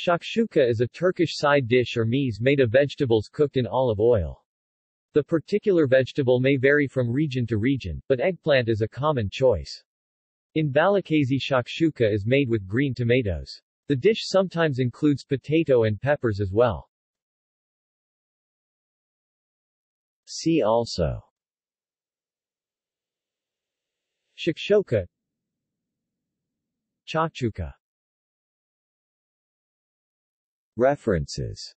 Şakşuka is a Turkish side dish or meze made of vegetables cooked in olive oil. The particular vegetable may vary from region to region, but eggplant is a common choice. In Balıkesir şakşuka is made with green tomatoes. The dish sometimes includes potato and peppers as well. See also Shakshuka Chachuka References